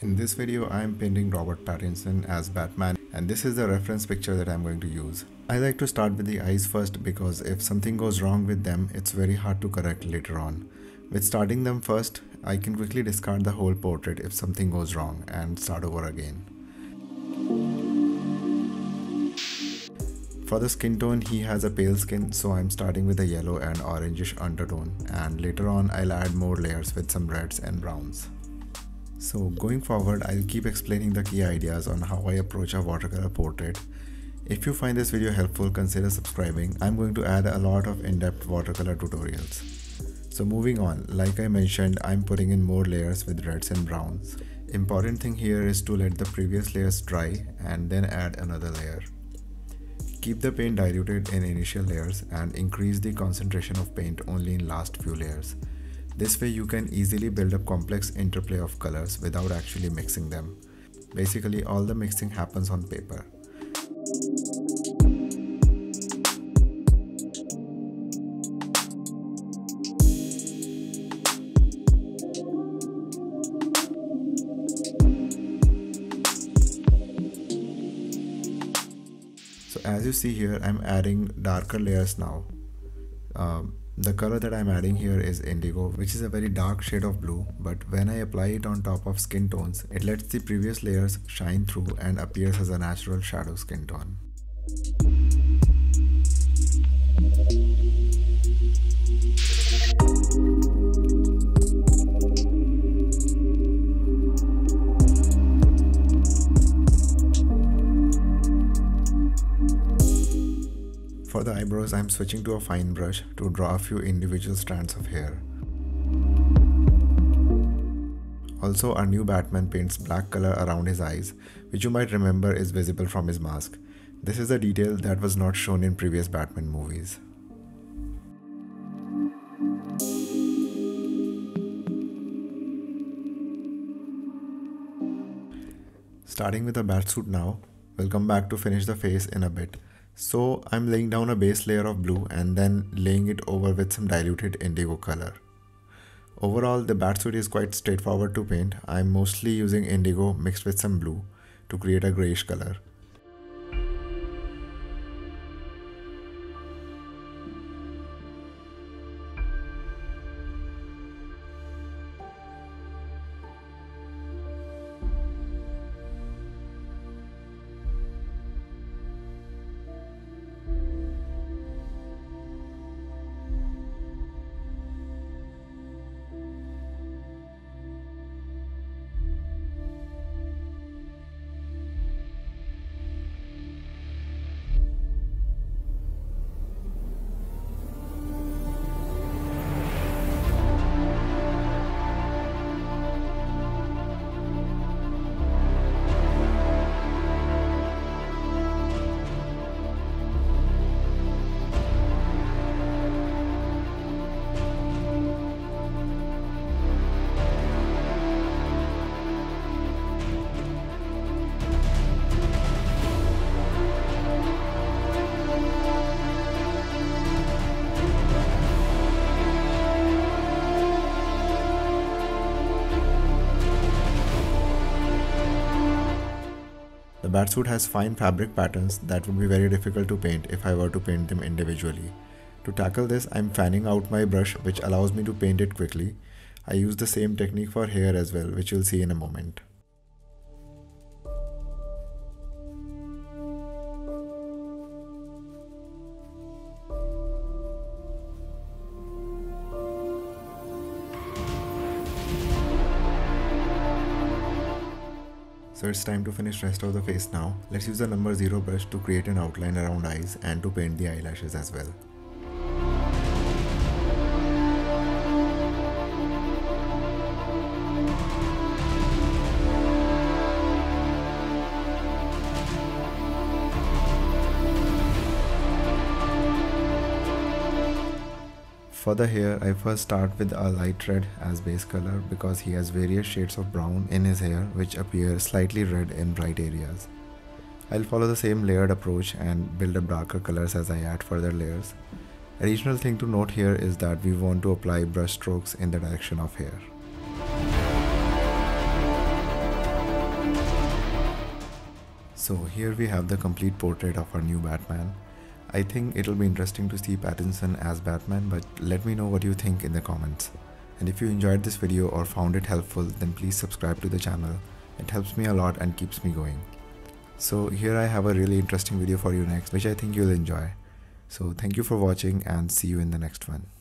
In this video, I am painting Robert Pattinson as Batman and this is the reference picture that I'm going to use. I like to start with the eyes first because if something goes wrong with them, it's very hard to correct later on. With starting them first, I can quickly discard the whole portrait if something goes wrong and start over again. For the skin tone, he has a pale skin, so I'm starting with a yellow and orangish undertone and later on I'll add more layers with some reds and browns. So going forward, I'll keep explaining the key ideas on how I approach a watercolor portrait. If you find this video helpful, consider subscribing. I'm going to add a lot of in-depth watercolor tutorials. So moving on, like I mentioned, I'm putting in more layers with reds and browns. Important thing here is to let the previous layers dry and then add another layer. Keep the paint diluted in initial layers and increase the concentration of paint only in last few layers. This way you can easily build up complex interplay of colors without actually mixing them. Basically all the mixing happens on paper. So as you see here, I'm adding darker layers now. Um, the color that I'm adding here is indigo, which is a very dark shade of blue, but when I apply it on top of skin tones, it lets the previous layers shine through and appears as a natural shadow skin tone. For the eyebrows, I'm switching to a fine brush to draw a few individual strands of hair. Also, our new Batman paints black color around his eyes, which you might remember is visible from his mask. This is a detail that was not shown in previous Batman movies. Starting with the batsuit now, we'll come back to finish the face in a bit. So I'm laying down a base layer of blue and then laying it over with some diluted indigo color. Overall, the batsuit is quite straightforward to paint. I'm mostly using indigo mixed with some blue to create a grayish color. The batsuit has fine fabric patterns that would be very difficult to paint if I were to paint them individually. To tackle this, I'm fanning out my brush which allows me to paint it quickly. I use the same technique for hair as well which you'll see in a moment. So it's time to finish rest of the face now. Let's use the number 0 brush to create an outline around eyes and to paint the eyelashes as well. For the hair, I first start with a light red as base color because he has various shades of brown in his hair which appear slightly red in bright areas. I'll follow the same layered approach and build up darker colors as I add further layers. Additional thing to note here is that we want to apply brush strokes in the direction of hair. So here we have the complete portrait of our new Batman. I think it'll be interesting to see Pattinson as Batman but let me know what you think in the comments. And if you enjoyed this video or found it helpful then please subscribe to the channel. It helps me a lot and keeps me going. So here I have a really interesting video for you next which I think you'll enjoy. So thank you for watching and see you in the next one.